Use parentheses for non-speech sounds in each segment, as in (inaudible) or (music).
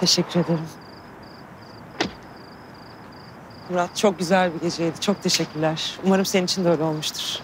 Teşekkür ederim. Murat çok güzel bir geceydi. Çok teşekkürler. Umarım senin için de öyle olmuştur.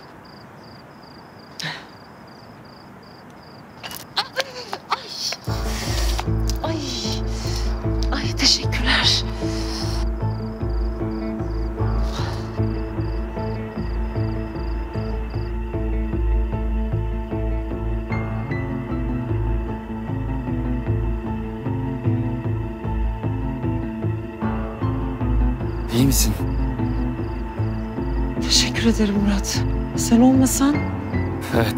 Sen olmasan Evet.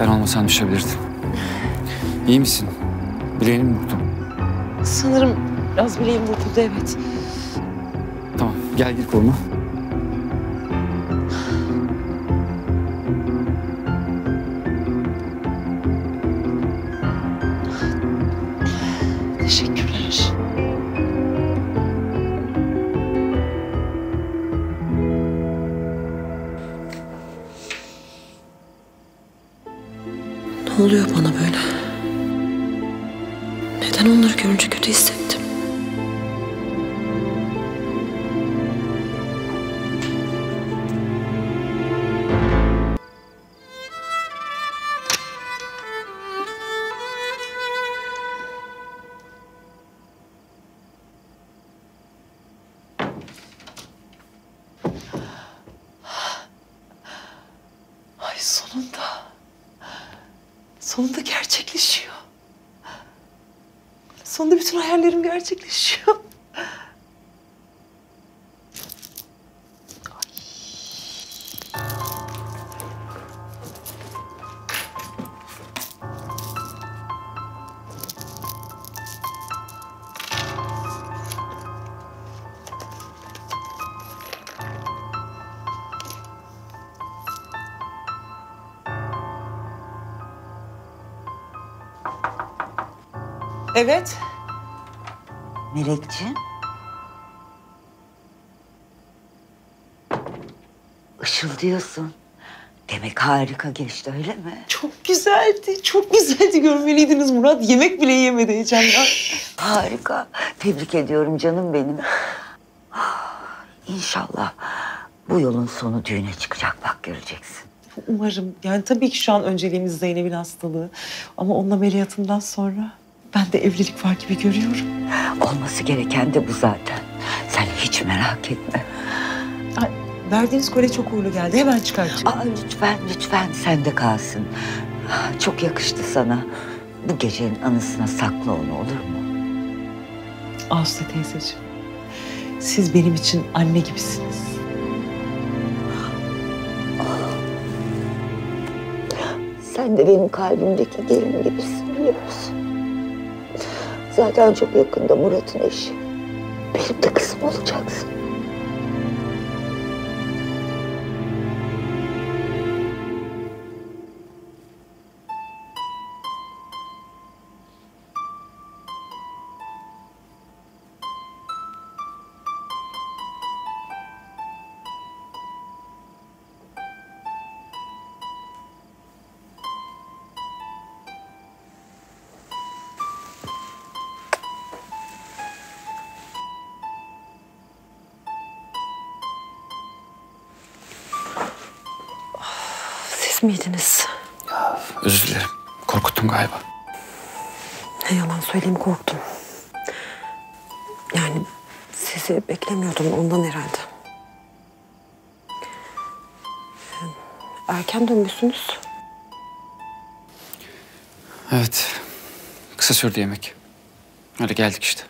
Ben olmasam düşebilirdim. İyi misin? Bileğini mi vurdun? sanırım biraz bileğim burkuldu evet. Tamam. Gel gir koluma. Oluyor bana böyle? Neden onları görünce kötü hissettim? Evet. Melekciğim. Işıldıyorsun. Demek harika geçti öyle mi? Çok güzeldi. Çok güzeldi. Görmeliydiniz Murat. Yemek bile yemedi heyecandan. Harika. Tebrik ediyorum canım benim. Ah, İnşallah bu yolun sonu düğüne çıkacak bak göreceksin. Umarım. Yani tabii ki şu an önceliğimiz Zeynep'in hastalığı. Ama onun ameliyatından sonra ben de evlilik var gibi görüyorum. Olması gereken de bu zaten. Sen hiç merak etme. Ay, verdiğiniz kolye çok uğurlu geldi. Hemen çıkartacağım. Aa, lütfen lütfen sende kalsın. Çok yakıştı sana. Bu gecenin anısına sakla onu olur mu? Aslı teyzeciğim. Siz benim için anne gibisiniz. Sen de benim kalbimdeki gelin gibisin biliyor musun? Zaten çok yakında Murat'ın eşi. Benim de kızım olacaksın. Siz miydiniz? Özür dilerim. Korkuttum galiba. Ne yalan söyleyeyim korktum. Yani sizi beklemiyordum ondan herhalde. Erken dönmüşsünüz. Evet. Kısa sürdü yemek. Hadi geldik işte.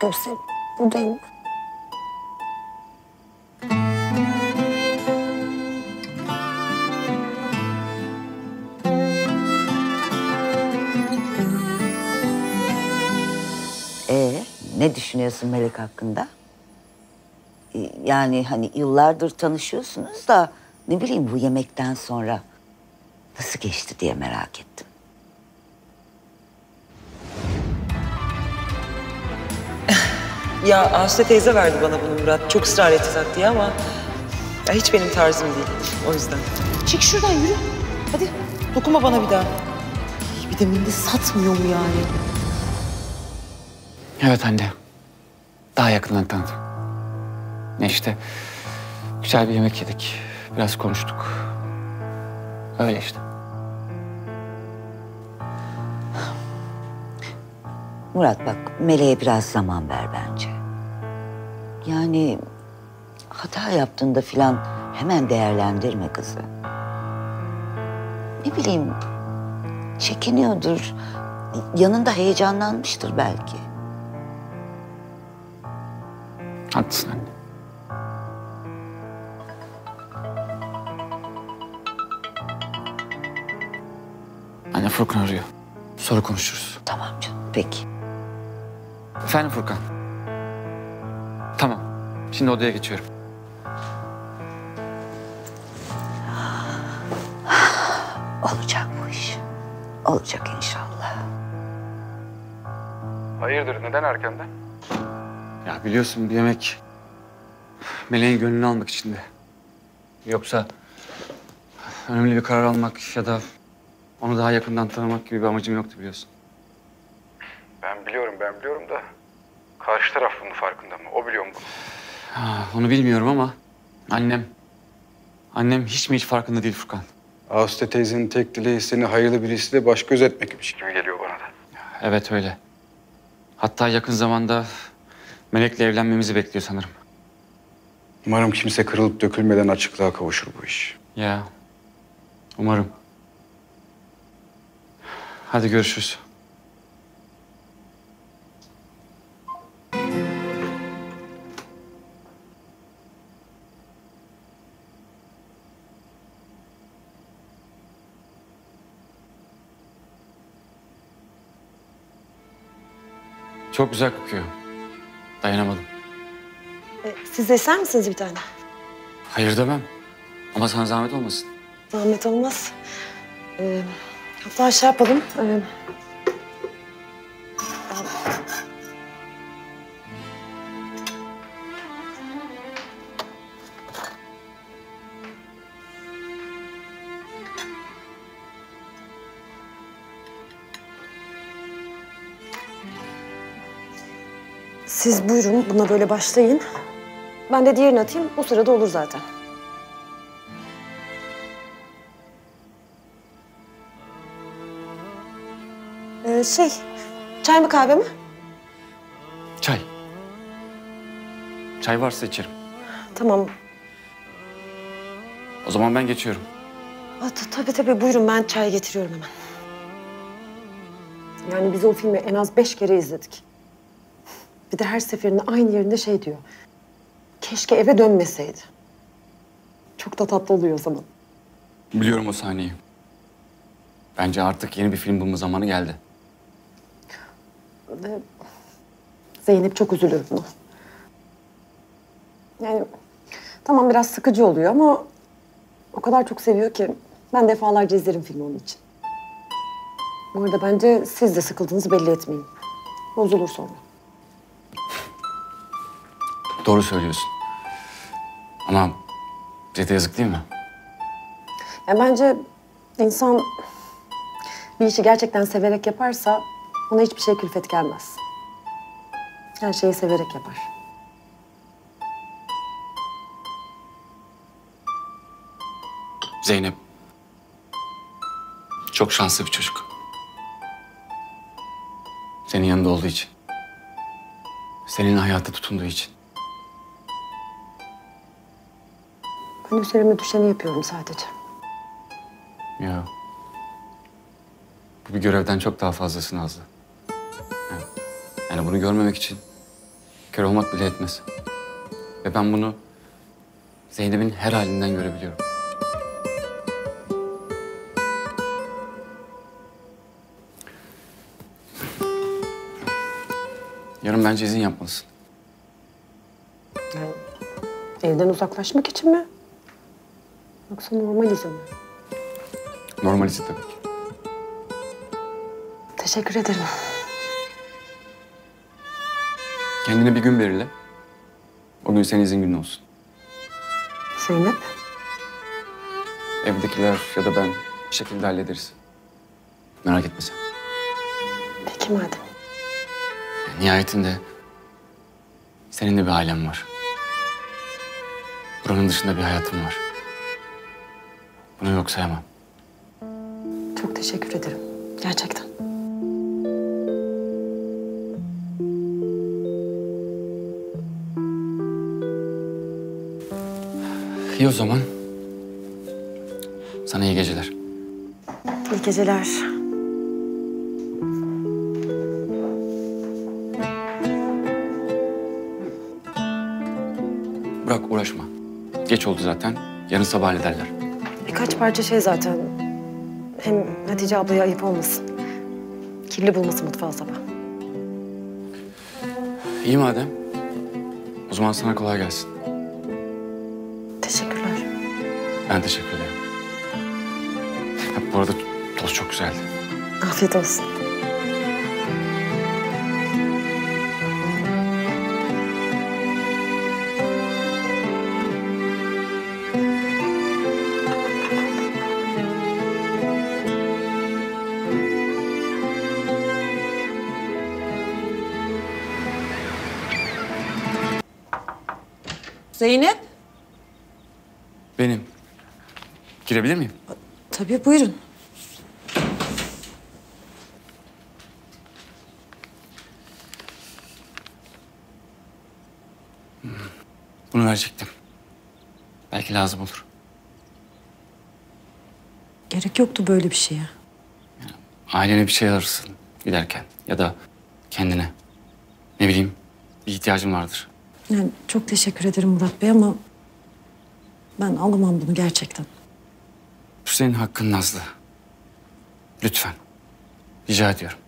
Gözlerini. Buradayım. Ee, ne düşünüyorsun Melek hakkında? Ee, Yani hani yıllardır tanışıyorsunuz da ne bileyim bu yemekten sonra nasıl geçti diye merak ettim. Ya Aslı teyze verdi bana bunu Murat. Çok ısrar etti tak diye ama ya hiç benim tarzım değil. O yüzden. Çık şuradan yürü. Hadi dokunma bana bir daha. Bir de mindi satmıyor mu yani? Evet anne. Daha yakından tanıdım. Ne işte. Güzel bir yemek yedik. Biraz konuştuk. Öyle işte. Murat bak Meleğe biraz zaman ver bence. Yani hata yaptığında filan hemen değerlendirme kızı. Ne bileyim çekiniyordur. Yanında heyecanlanmıştır belki. Haklısın anne. Anne Furkan arıyor. Sonra konuşuruz. Tamam canım peki. Efendim Furkan. Şimdi odaya geçiyorum. Olacak bu iş. Olacak inşallah. Hayırdır neden erkenden? Ya biliyorsun bir yemek Meleğin gönlünü almak için de. Yoksa önemli bir karar almak ya da onu daha yakından tanımak gibi bir amacım yoktu biliyorsun. Ben biliyorum, ben biliyorum da karşı taraf bunun farkında mı? O biliyor mu bunu? Ha, onu bilmiyorum ama annem annem hiç mi hiç farkında değil Furkan. Ağustos teyzenin tek dileği seni hayırlı birisiyle baş göz etmekmiş gibi geliyor bana da. Evet öyle. Hatta yakın zamanda Melek'le evlenmemizi bekliyor sanırım. Umarım kimse kırılıp dökülmeden açıklığa kavuşur bu iş. Ya umarım. Hadi görüşürüz. Çok güzel kokuyor. Dayanamadım. E, siz de ister misiniz bir tane? Hayır demem. Ama sana zahmet olmasın. Zahmet olmaz. E, hatta şey yapalım. E, buyurun buna böyle başlayın. Ben de diğerini atayım. O sırada olur zaten. Ee, şey, çay mı kahve mi? Çay. Çay varsa içerim. Tamam. O zaman ben geçiyorum. Aa, ta- tabii tabii buyurun ben çay getiriyorum hemen. Yani biz o filmi en az beş kere izledik. Bir de her seferinde aynı yerinde şey diyor. Keşke eve dönmeseydi. Çok da tatlı oluyor o zaman. Biliyorum o sahneyi. Bence artık yeni bir film bulma zamanı geldi. Zeynep çok üzülür buna. Yani tamam biraz sıkıcı oluyor ama o kadar çok seviyor ki ben defalarca izlerim filmi onun için. Bu arada bence siz de sıkıldığınızı belli etmeyin. Bozulur sonra. Doğru söylüyorsun. Ama de yazık değil mi? Yani bence insan bir işi gerçekten severek yaparsa ona hiçbir şey külfet gelmez. Her şeyi severek yapar. Zeynep. Çok şanslı bir çocuk. Senin yanında olduğu için. Senin hayata tutunduğu için. Ben üzerime düşeni yapıyorum sadece. Ya. Bu bir görevden çok daha fazlası Nazlı. Ya. Yani bunu görmemek için kör olmak bile etmez. Ve ben bunu Zeynep'in her halinden görebiliyorum. Yarın bence izin yapmalısın. Yani evden uzaklaşmak için mi? Yoksa normal izin mi? Normal izin tabii ki. Teşekkür ederim. Kendine bir gün belirle. O gün senin izin günün olsun. Zeynep. Evdekiler ya da ben bir şekilde hallederiz. Merak etme sen. Peki madem. Nihayetinde senin de bir ailen var. Buranın dışında bir hayatın var. Bunu yok sayamam. Çok teşekkür ederim. Gerçekten. İyi o zaman. Sana iyi geceler. İyi geceler. Bırak uğraşma. Geç oldu zaten. Yarın sabah hallederler. Birkaç parça şey zaten. Hem Hatice ablaya ayıp olmasın. Kirli bulması mutfağı sabah. İyi madem. O zaman sana kolay gelsin. Teşekkürler. Ben teşekkür ederim. Bu arada toz çok güzeldi. Afiyet olsun. Zeynep. Benim. Girebilir miyim? Tabii buyurun. Bunu verecektim. Belki lazım olur. Gerek yoktu böyle bir şeye. Ailene bir şey alırsın giderken ya da kendine. Ne bileyim bir ihtiyacın vardır. Yani çok teşekkür ederim Murat Bey ama ben alamam bunu gerçekten. Bu senin hakkın Nazlı. Lütfen. Rica ediyorum.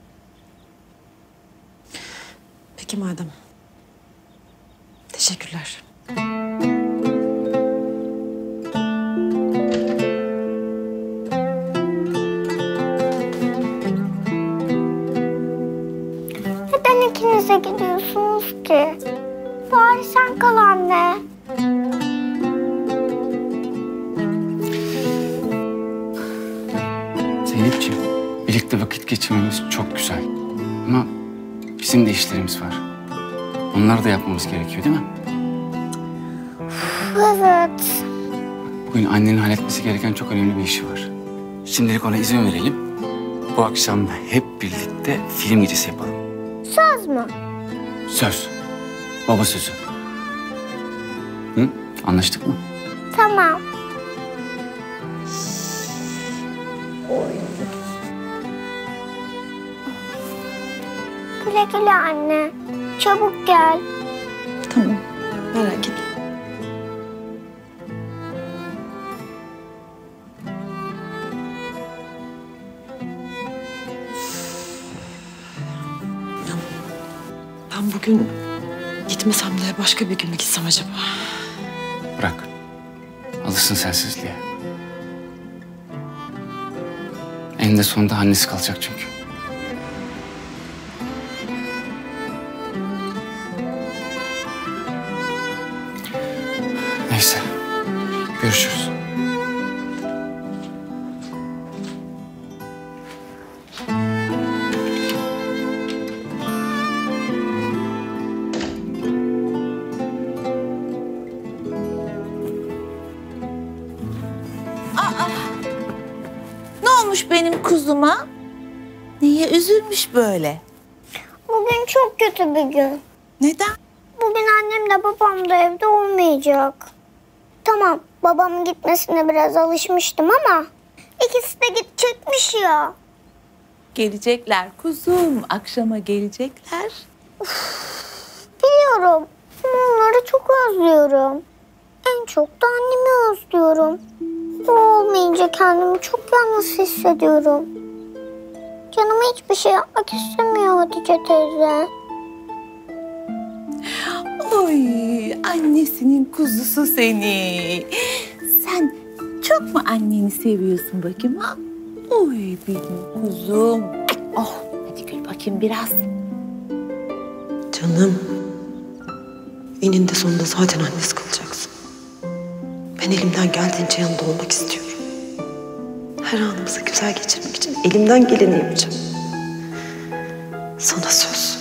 Peki madem. Teşekkürler. Sen kal anne. Zeynepciğim, birlikte vakit geçirmemiz çok güzel. Ama bizim de işlerimiz var. Onları da yapmamız gerekiyor değil mi? Evet. Bugün annenin halletmesi gereken çok önemli bir işi var. Şimdilik ona izin verelim. Bu akşam hep birlikte film gecesi yapalım. Söz mü? Söz. Baba sözü. Anlaştık mı? Tamam. Güle güle anne. Çabuk gel. Tamam. Merak etme. Ben bugün gitmesem de başka bir gün mü gitsem acaba? Alışsın sensizliğe. Eninde sonunda annesi kalacak çünkü. Neyse. Görüşürüz. Kuzuma? Niye üzülmüş böyle? Bugün çok kötü bir gün. Neden? Bugün annemle babam da evde olmayacak. Tamam babamın gitmesine biraz alışmıştım ama ikisi de gidecekmiş ya. Gelecekler kuzum. Akşama gelecekler. Biliyorum. Onları çok özlüyorum. En çok da annemi özlüyorum. O olmayınca kendimi çok yalnız hissediyorum. Canıma hiçbir şey yapmak istemiyor Hatice teyze. Oy annesinin kuzusu seni. Sen çok mu anneni seviyorsun bakayım ha? Oy benim kuzum. Oh hadi gül bakayım biraz. Canım. Eninde sonunda zaten annesi kalacaksın. Ben elimden geldiğince yanında olmak istiyorum. Her anımızı güzel geçirmek için elimden geleni yapacağım. Sana söz.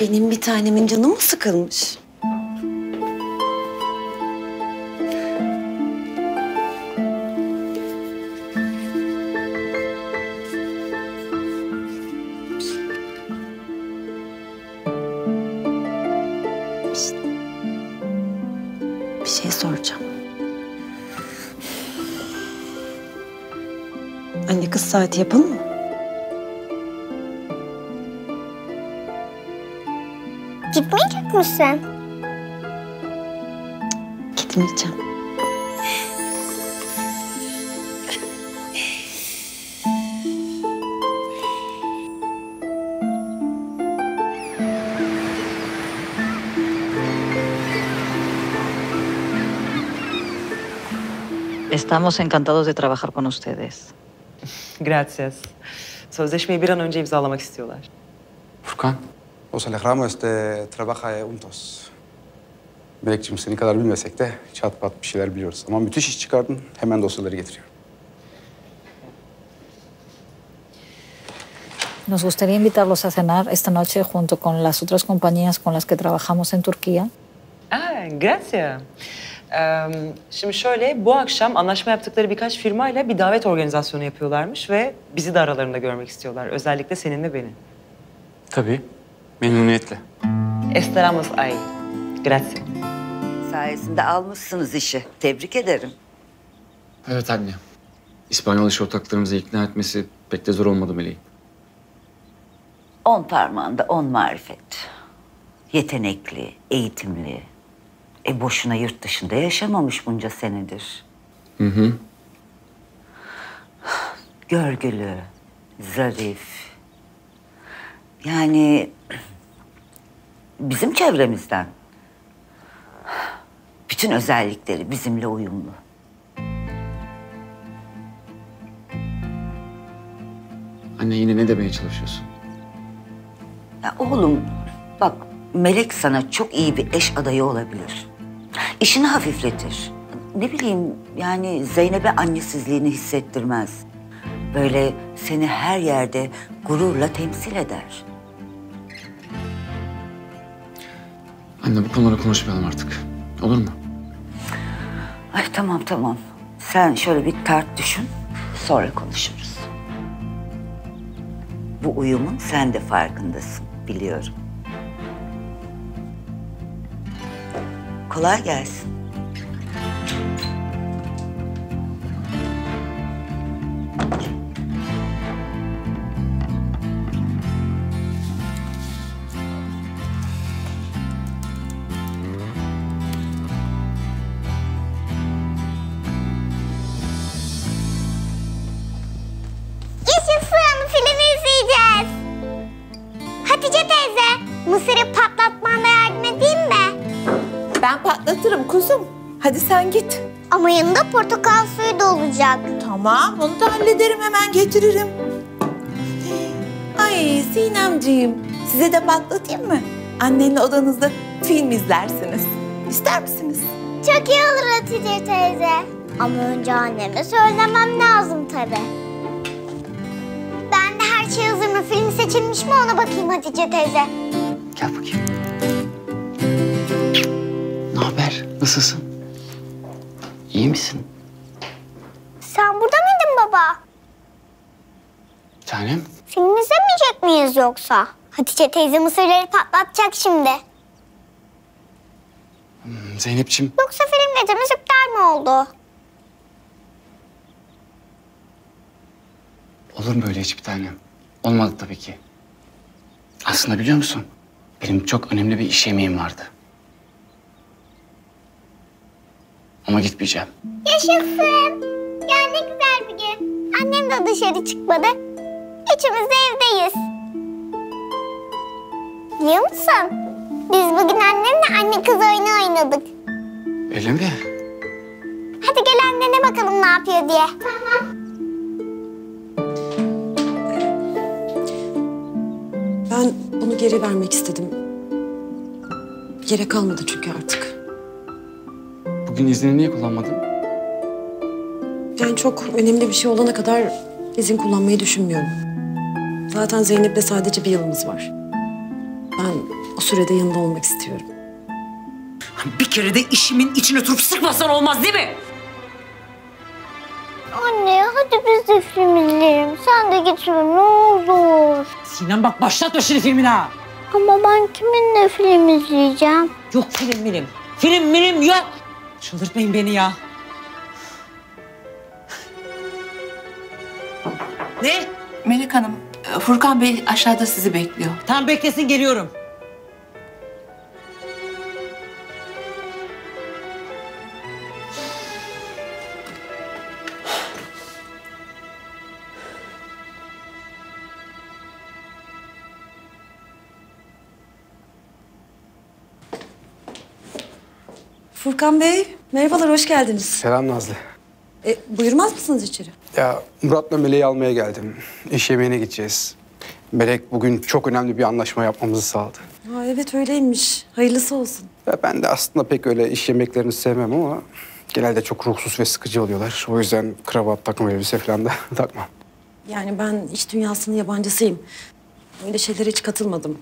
Benim bir tanemin canı mı sıkılmış? Saati yapalım mı? Gitmeyecek misin? Gitmeyeceğim. Estamos encantados de trabajar con ustedes. Gracias. Sözleşmeyi bir an önce imzalamak istiyorlar. Furkan, Nos alegramos de trabajar juntos. Melekciğim seni kadar bilmesek de çat pat bir şeyler biliyoruz. Ama müthiş iş çıkardın. Hemen dosyaları getiriyorum. Nos gustaría invitarlos a cenar esta noche junto con las otras compañías con las que trabajamos en Turquía. Aa, grazie. Ee, şimdi şöyle, bu akşam anlaşma yaptıkları birkaç firmayla bir davet organizasyonu yapıyorlarmış ve bizi de aralarında görmek istiyorlar. Özellikle senin ve beni. tabii. Memnuniyetle. Esperamos ahí. Grazie. Sayesinde almışsınız işi. Tebrik ederim. Evet anne. İspanyol iş ortaklarımızı ikna etmesi pek de zor olmadı Meleğin. On parmağında on marifet. Yetenekli, eğitimli. E boşuna yurt dışında yaşamamış bunca senedir. Hı hı. Görgülü, zarif. Yani bizim çevremizden. Bütün özellikleri bizimle uyumlu. Anne yine ne demeye çalışıyorsun? Ya oğlum bak Melek sana çok iyi bir eş adayı olabilir. İşini hafifletir. Ne bileyim yani Zeynep'e annesizliğini hissettirmez. Böyle seni her yerde gururla temsil eder. Anne bu konuları konuşmayalım artık. Olur mu? Ay tamam tamam. Sen şöyle bir tart düşün. Sonra konuşuruz. Bu uyumun sen de farkındasın. Biliyorum. Kolay gelsin. Portakal suyu da olacak. Tamam onu da hallederim hemen getiririm. Ay Sinemciğim size de patlatayım mı? Annenle odanızda film izlersiniz. İster misiniz? Çok iyi olur Hatice teyze. Ama önce anneme söylemem lazım tabii. Ben de her şey hazır mı? Film seçilmiş mi ona bakayım Hatice teyze. Gel bakayım. Ne haber? Nasılsın? İyi misin? Sen burada mıydın baba? Tanem. Film izlemeyecek miyiz yoksa? Hatice teyze mısırları patlatacak şimdi. Zeynep'ciğim Yoksa film gecemiz iptal mi oldu? olur mu öyle hiç bir tanem? Olmadı tabii ki. Aslında biliyor musun? Benim çok önemli bir iş yemeğim vardı. Ama gitmeyeceğim. Yaşasın. Ya ne güzel bir gün. Annem de dışarı çıkmadı. Üçümüz de evdeyiz. Biliyor musun? Biz bugün annemle anne kız oyunu oynadık. Öyle mi? Hadi gel annene bakalım ne yapıyor diye. Tamam. Ben bunu geri vermek istedim. Gerek kalmadı çünkü artık. Bugün iznini niye kullanmadın? Yani çok önemli bir şey olana kadar izin kullanmayı düşünmüyorum. Zaten Zeynep'le sadece bir yılımız var. Ben o sürede yanında olmak istiyorum. Bir kere de işimin içine oturup sıkmasan olmaz değil mi? Anne hadi biz de film izleyelim. Sen de gitme ne olur. Sinem bak başlatma şimdi filmini ha. Ama ben kiminle film izleyeceğim? Yok film milim. Film milim yok. Çıldırtmayın beni ya. Ne? Melek Hanım, Furkan Bey aşağıda sizi bekliyor. Tam beklesin geliyorum. Furkan Bey, merhabalar, hoş geldiniz. Selam Nazlı. E, buyurmaz mısınız içeri? Ya Murat'la Melek'i almaya geldim. İş yemeğine gideceğiz. Melek bugün çok önemli bir anlaşma yapmamızı sağladı. Ha, evet öyleymiş. Hayırlısı olsun. Ya ben de aslında pek öyle iş yemeklerini sevmem ama genelde çok ruhsuz ve sıkıcı oluyorlar. O yüzden kravat, takım elbise falan da (laughs) takmam. Yani ben iş dünyasının yabancısıyım. Öyle şeylere hiç katılmadım.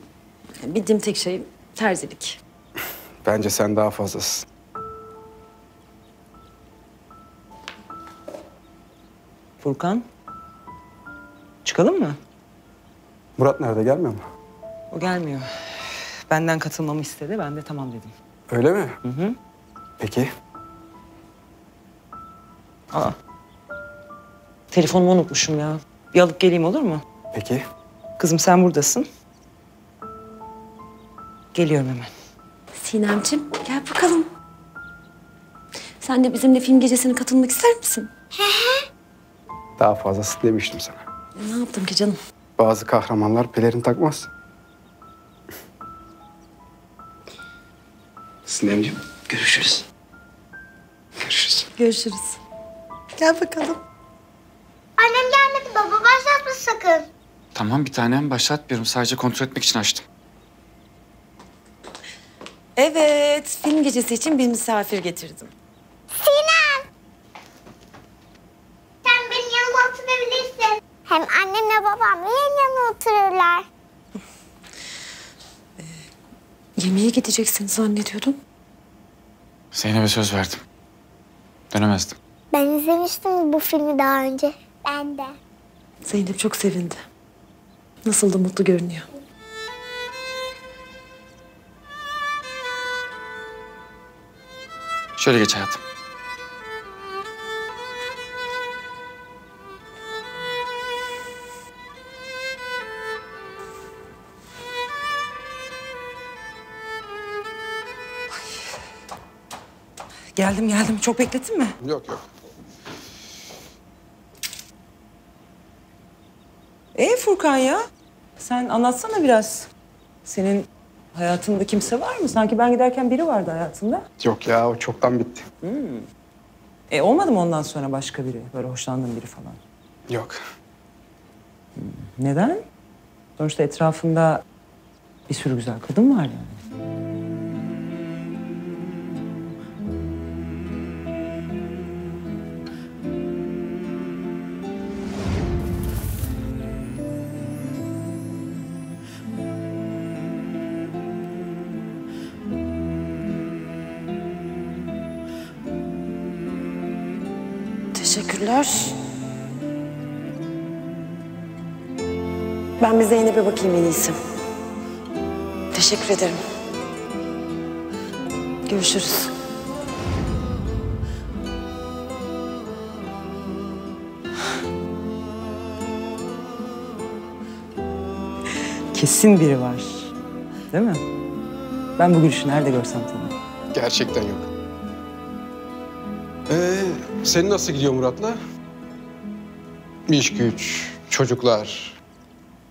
Yani bildiğim tek şey terzilik. Bence sen daha fazlasın. Furkan. Çıkalım mı? Murat nerede gelmiyor mu? O gelmiyor. Benden katılmamı istedi. Ben de tamam dedim. Öyle mi? Hı hı. Peki. Aa. Telefonumu unutmuşum ya. Bir alıp geleyim olur mu? Peki. Kızım sen buradasın. Geliyorum hemen. Sinemcim gel bakalım. Sen de bizimle film gecesine katılmak ister misin? Daha fazlasın demiştim sana. Ne yaptım ki canım? Bazı kahramanlar pelerin takmaz. Sinemciğim görüşürüz. Görüşürüz. Görüşürüz. Gel bakalım. Annem gelmedi baba başlatma sakın. Tamam bir tanem başlatmıyorum. Sadece kontrol etmek için açtım. Evet, film gecesi için bir misafir getirdim. Sinem. Sen benim yanıma oturabilirsin. Hem annemle babam yan yana otururlar. Yemeğe gideceksin zannediyordum. Zeynep'e söz verdim. Dönemezdim. Ben izlemiştim bu filmi daha önce. Ben de. Zeynep çok sevindi. Nasıl da mutlu görünüyor. Şöyle geç hayatım. Geldim geldim. Çok beklettin mi? Yok yok. Ee Furkan ya? Sen anlatsana biraz. Senin hayatında kimse var mı? Sanki ben giderken biri vardı hayatında. Yok ya o çoktan bitti. E olmadı mı ondan sonra başka biri? Böyle hoşlandığın biri falan. Yok. Neden? Sonuçta etrafında bir sürü güzel kadın var yani. Ben bir Zeynep'e bakayım en iyisi. Teşekkür ederim. Görüşürüz. kesin biri var. Değil mi? Ben bu gülüşü nerede görsem tanırım. Gerçekten yok. Ee, senin nasıl gidiyor Murat'la? İş güç, çocuklar.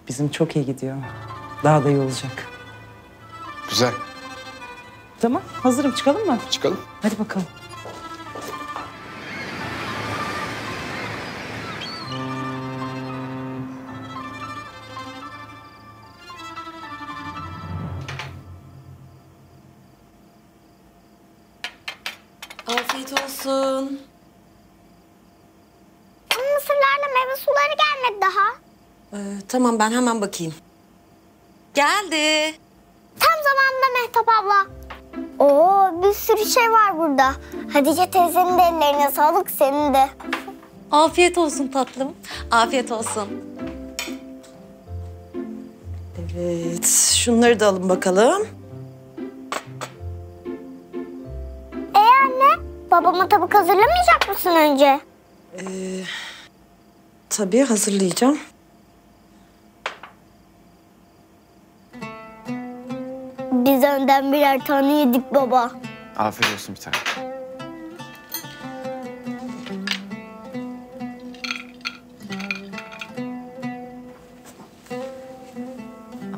Bizim çok iyi gidiyor. Daha da iyi olacak. Güzel. Tamam, hazırım. Çıkalım mı? Çıkalım. Hadi bakalım. Tamam ben hemen bakayım. Geldi. Tam zamanında Mehtap abla. Oo bir sürü şey var burada. Hatice teyzenin de ellerine sağlık senin de. Afiyet olsun tatlım. Afiyet olsun. Evet, şunları da alın bakalım. E anne babama tabak hazırlamayacak mısın önce? Tabii hazırlayacağım. Önden birer tane yedik baba. Afiyet olsun bir tane.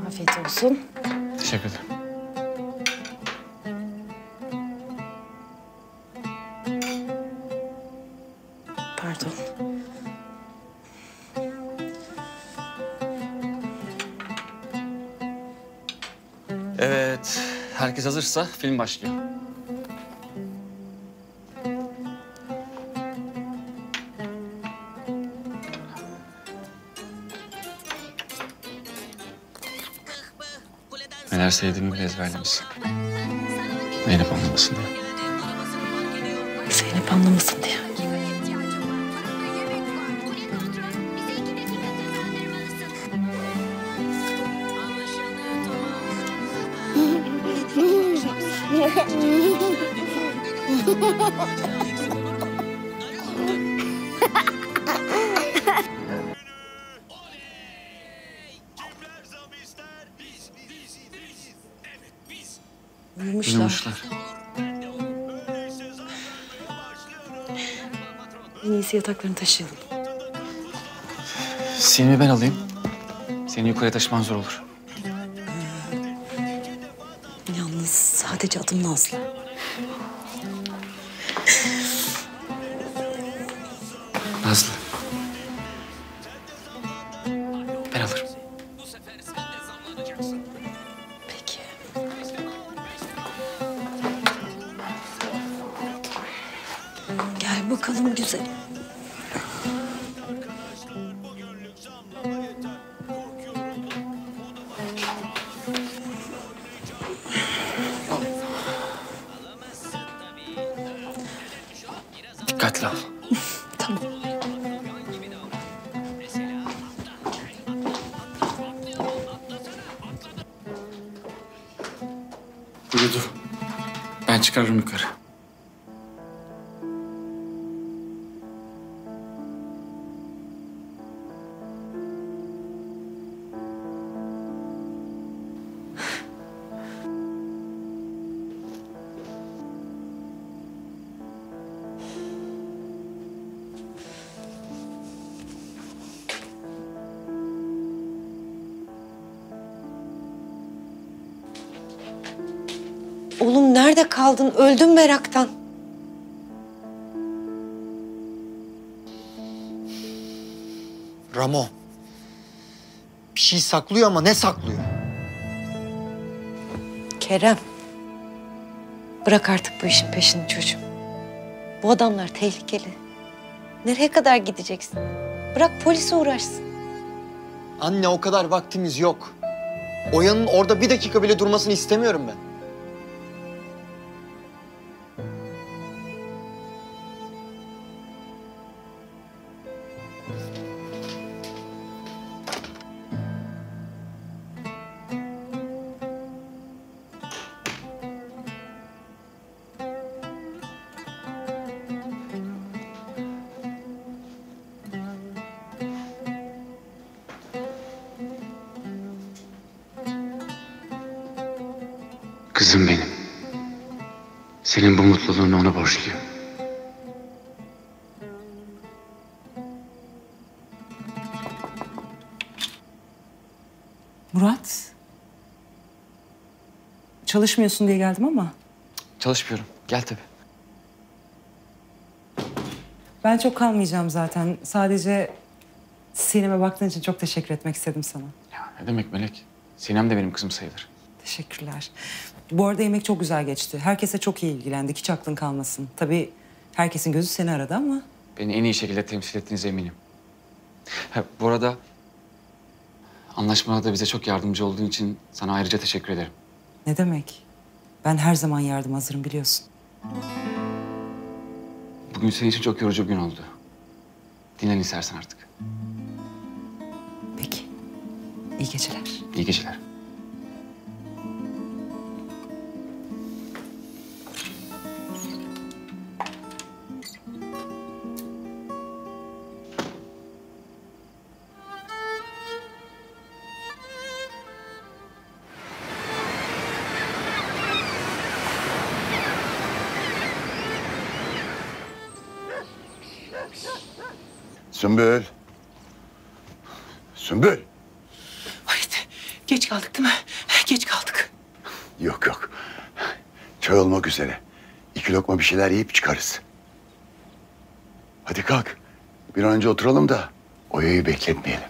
Afiyet olsun. Teşekkür ederim. Pardon. Herkes hazırsa film başlıyor. Neler sevdiğimi bile ezberlemişsin. Zeynep anlamasın diye. Zeynep anlamasın diye. Yataklarını taşıyalım. Seni ben alayım. Seni yukarıya taşıman zor olur. Yalnız sadece adım Nazlı. Nazlı. Ben alırım. Peki. Gel bakalım güzelim. Kaldın? Öldüm meraktan. Ramo. Bir şey saklıyor ama ne saklıyor? Kerem. Bırak artık bu işin peşini çocuğum. Bu adamlar tehlikeli. Nereye kadar gideceksin? Bırak polis uğraşsın. Anne o kadar vaktimiz yok. Oya'nın orada bir dakika bile durmasını istemiyorum ben. Mutluluğunu ona borçluyum. Murat. Çalışmıyorsun diye geldim ama Çalışmıyorum. Gel tabii. ben çok kalmayacağım zaten. Sadece Sinem'e baktığın için çok teşekkür etmek istedim sana. Ya ne demek Melek? Sinem de benim kızım sayılır. Teşekkürler. Bu arada yemek çok güzel geçti. Herkese çok iyi ilgilendik. Hiç aklın kalmasın. Tabii herkesin gözü seni aradı ama Beni en iyi şekilde temsil ettiğinize eminim. Ha, bu arada anlaşmada bize çok yardımcı olduğun için sana ayrıca teşekkür ederim. ne demek? Ben her zaman yardım hazırım biliyorsun. Bugün senin için çok yorucu bir gün oldu. Dinlen istersen artık. Peki. İyi geceler. İyi geceler. Sümbül. Sümbül. Haydi. Geç kaldık değil mi? Geç kaldık. Yok yok. Çay olmak üzere. İki lokma bir şeyler yiyip çıkarız. Hadi kalk. Bir an önce oturalım da Oya'yı bekletmeyelim.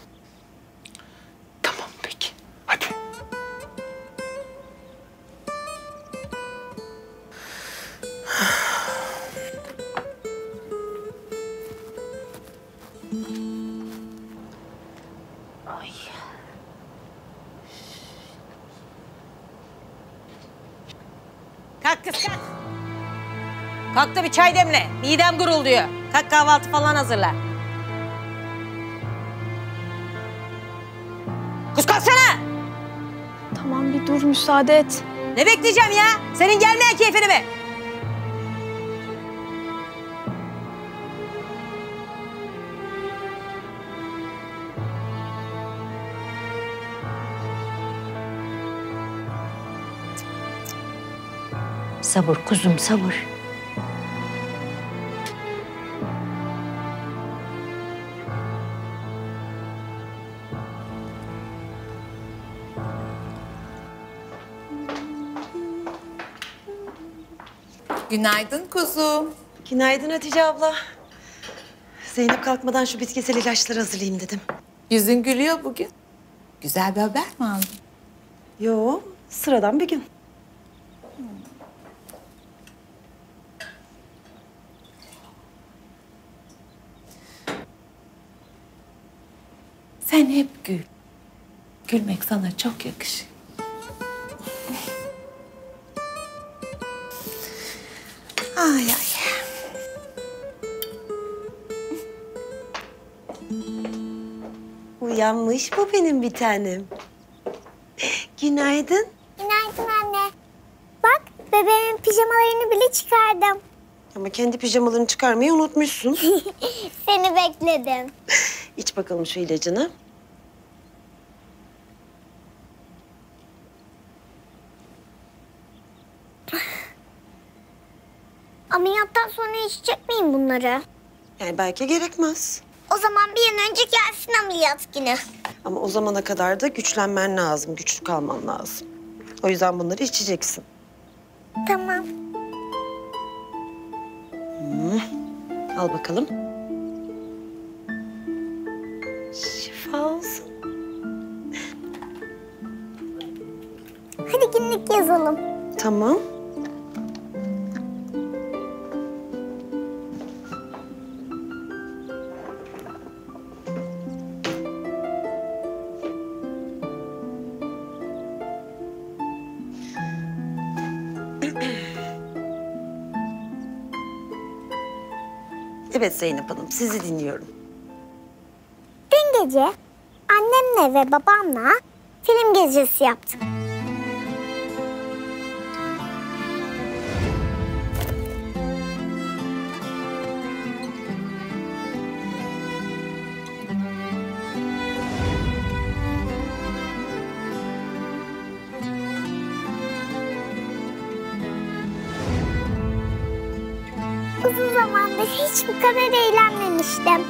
Midem gurulduyor. Kalk kahvaltı falan hazırla. Kız kalksana. Tamam bir dur müsaade et. Ne bekleyeceğim ya? Senin gelmeyen keyfini mi? Sabır kuzum sabır. Günaydın kuzum. Günaydın Hatice abla. Zeynep kalkmadan şu bitkisel ilaçları hazırlayayım dedim. Yüzün gülüyor bugün. Güzel bir haber mi aldın? Yo, sıradan bir gün. Sen hep gül. Gülmek sana çok yakışır. Ay ay. Uyanmış bu benim bir tanem. Günaydın. Günaydın anne. Bak bebeğimin pijamalarını bile çıkardım. Ama kendi pijamalarını çıkarmayı unutmuşsun. (laughs) Seni bekledim. İç bakalım şu ilacını. Ameliyattan sonra içecek miyim bunları? Yani belki gerekmez. O zaman bir an önce gelsin ameliyat günü. Ama o zamana kadar da güçlenmen lazım, güçlü kalman lazım. O yüzden bunları içeceksin. Tamam. Al bakalım. Şifa olsun. Hadi günlük yazalım. Tamam. Evet Zeynep Hanım, sizi dinliyorum. Dün gece annemle ve babamla film gecesi yaptık. Hiç bu kadar eğlenmemiştim.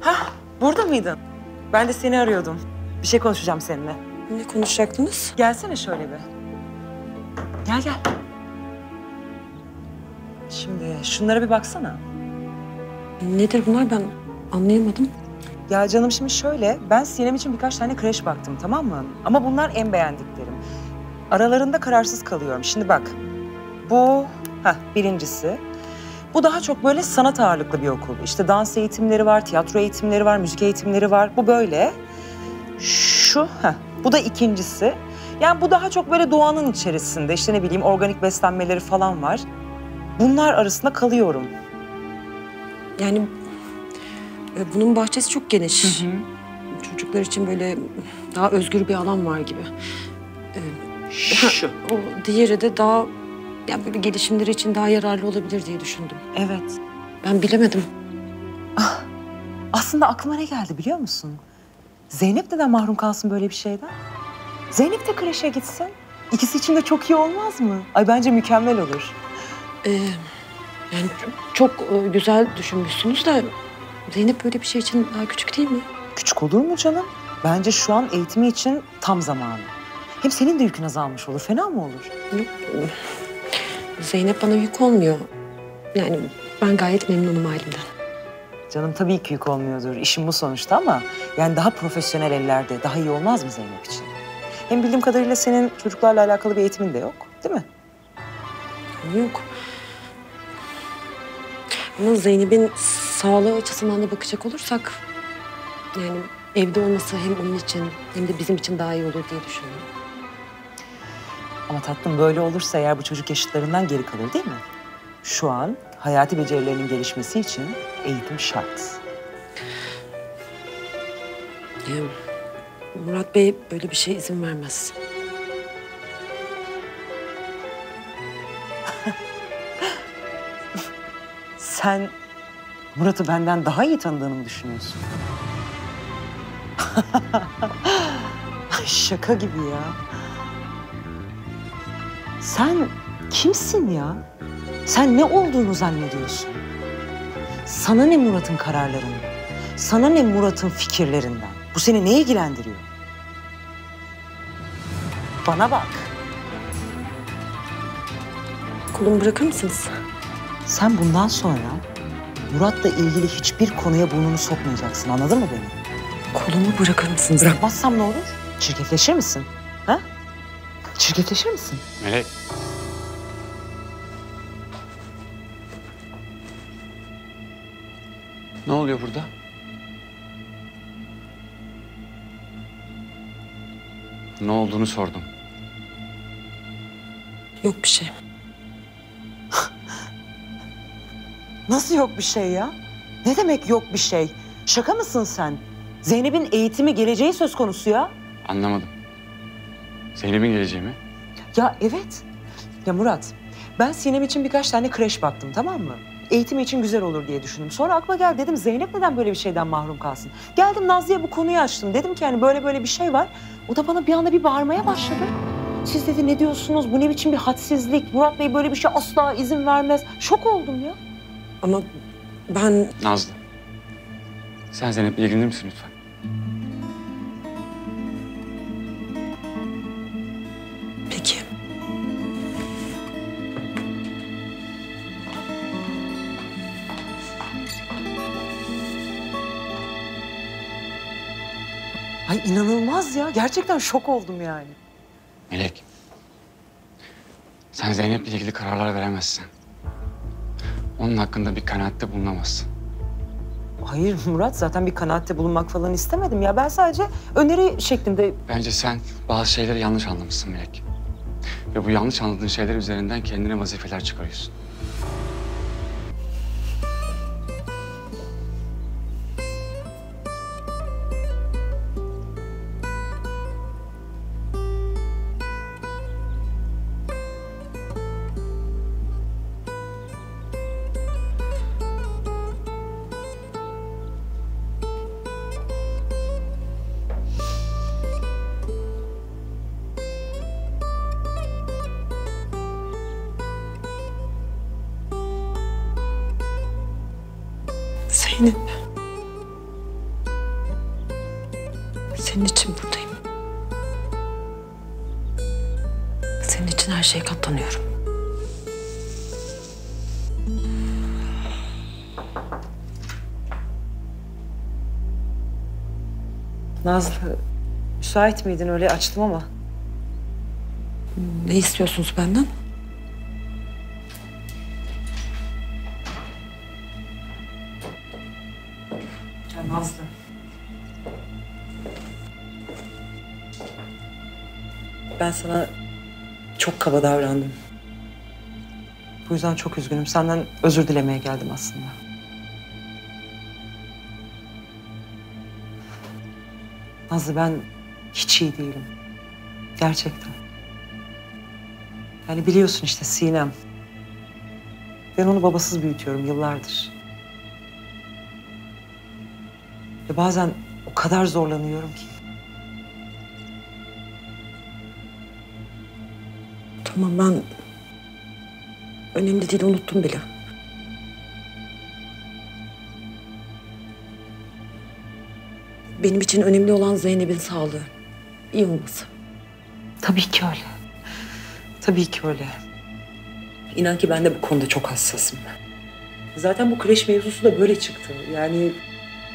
Hah, burada mıydın? Ben de seni arıyordum. Bir şey konuşacağım seninle. Ne konuşacaktınız? Gelsene şöyle bir. Gel gel. Şimdi şunlara bir baksana. Nedir bunlar ben anlayamadım. Ya canım şimdi şöyle, ben Sinem için birkaç tane kreş baktım tamam mı? Ama bunlar en beğendiklerim. Aralarında kararsız kalıyorum. Şimdi bak, bu heh, birincisi. Bu daha çok böyle sanat ağırlıklı bir okul. İşte dans eğitimleri var, tiyatro eğitimleri var, müzik eğitimleri var. Bu böyle. Şu, heh, bu da ikincisi. Yani bu daha çok böyle doğanın içerisinde. İşte ne bileyim organik beslenmeleri falan var. Bunlar arasında kalıyorum. Yani e, bunun bahçesi çok geniş. Çocuklar için böyle daha özgür bir alan var gibi. E, Şu. ha, o diğeri de daha yani böyle gelişimleri için daha yararlı olabilir diye düşündüm. Evet. Ben bilemedim. Aslında aklıma ne geldi biliyor musun? Zeynep neden mahrum kalsın böyle bir şeyden? Zeynep de kreşe gitsin. İkisi için de çok iyi olmaz mı? Ay bence mükemmel olur. Ee, yani çok e, güzel düşünmüşsünüz de Zeynep böyle bir şey için daha küçük değil mi? Küçük olur mu canım? Bence şu an eğitimi için tam zamanı. Hem senin de yükün azalmış olur. Fena mı olur? Zeynep bana yük olmuyor. Yani ben gayet memnunum halimden. Canım tabii ki yük olmuyordur. İşim bu sonuçta ama yani daha profesyonel ellerde daha iyi olmaz mı Zeynep için? Hem bildiğim kadarıyla senin çocuklarla alakalı bir eğitimin de yok, değil mi? Yok. Ama Zeynep'in sağlığı açısından da bakacak olursak... ...yani evde olması hem onun için hem de bizim için daha iyi olur diye düşünüyorum. Ama tatlım böyle olursa eğer bu çocuk yaşıtlarından geri kalır değil mi? Şu an hayati becerilerinin gelişmesi için eğitim şart. Yani Murat Bey böyle bir şey izin vermez. (laughs) Sen Murat'ı benden daha iyi tanıdığını mı düşünüyorsun? (laughs) Şaka gibi ya. Sen kimsin ya? Sen ne olduğunu zannediyorsun? Sana ne Murat'ın kararlarından? Sana ne Murat'ın fikirlerinden? Bu seni ne ilgilendiriyor? Bana bak. Kolumu bırakır mısınız? Sen bundan sonra Murat'la ilgili hiçbir konuya burnunu sokmayacaksın. Anladın mı beni? Kolumu bırakır mısınız? Bırakmazsam ne olur? Çirkefleşir misin? Ha? Çirkefleşir misin? Melek. Oluyor burada? Ne olduğunu sordum. Yok bir şey. Nasıl yok bir şey ya? Ne demek yok bir şey? Şaka mısın sen? Zeynep'in eğitimi, geleceği söz konusu ya. Anlamadım. Zeynep'in geleceği mi? Ya evet. Ya Murat, ben Sinem için birkaç tane kreş baktım tamam mı? Eğitimi için güzel olur diye düşündüm. Sonra aklıma geldi dedim Zeynep neden böyle bir şeyden mahrum kalsın? Geldim Nazlı'ya bu konuyu açtım. Dedim ki hani böyle böyle bir şey var. O da bana bir anda bir bağırmaya başladı. Siz dedi ne diyorsunuz? Bu ne biçim bir hadsizlik? Murat Bey böyle bir şey asla izin vermez. Şok oldum ya. Ama ben... Nazlı. Sen Zeynep'le ilgilenir misin lütfen? Ay inanılmaz ya. Gerçekten şok oldum yani. Melek. Sen Zeynep'le ilgili kararlar veremezsin. Onun hakkında bir kanaatte bulunamazsın. Hayır Murat zaten bir kanaatte bulunmak falan istemedim ya. Ben sadece öneri şeklinde Bence sen bazı şeyleri yanlış anlamışsın Melek. Ve bu yanlış anladığın şeyler üzerinden kendine vazifeler çıkarıyorsun. Her şeye katlanıyorum. Nazlı, müsait miydin? Öyle açtım ama. Ne istiyorsunuz benden? Ya Nazlı. Ben sana çok kaba davrandım. Bu yüzden çok üzgünüm. Senden özür dilemeye geldim aslında. Nazlı ben hiç iyi değilim. Gerçekten. Yani biliyorsun işte Sinem. Ben onu babasız büyütüyorum yıllardır. Ve bazen o kadar zorlanıyorum ki. Tamam ben... Önemli değil unuttum bile. Benim için önemli olan Zeynep'in sağlığı. iyi olması. Tabii ki öyle. Tabii ki öyle. İnan ki ben de bu konuda çok hassasım. Zaten bu kreş mevzusu da böyle çıktı. Yani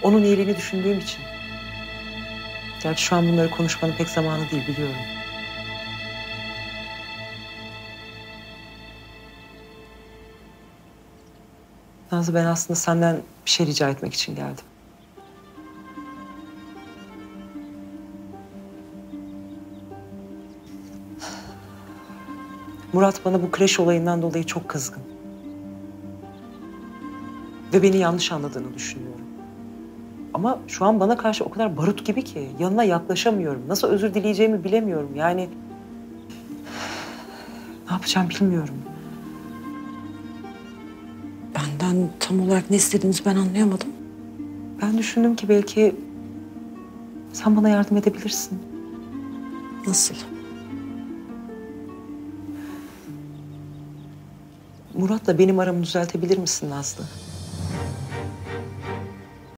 onun iyiliğini düşündüğüm için. Gerçi şu an bunları konuşmanın pek zamanı değil biliyorum. Nazlı ben aslında senden bir şey rica etmek için geldim. Murat bana bu kreş olayından dolayı çok kızgın. Ve beni yanlış anladığını düşünüyorum. Ama şu an bana karşı o kadar barut gibi ki yanına yaklaşamıyorum. Nasıl özür dileyeceğimi bilemiyorum. Yani ne yapacağım bilmiyorum. Benden tam olarak ne istediğinizi ben anlayamadım. Ben düşündüm ki belki sen bana yardım edebilirsin. Nasıl? Murat'la benim aramı düzeltebilir misin Nazlı?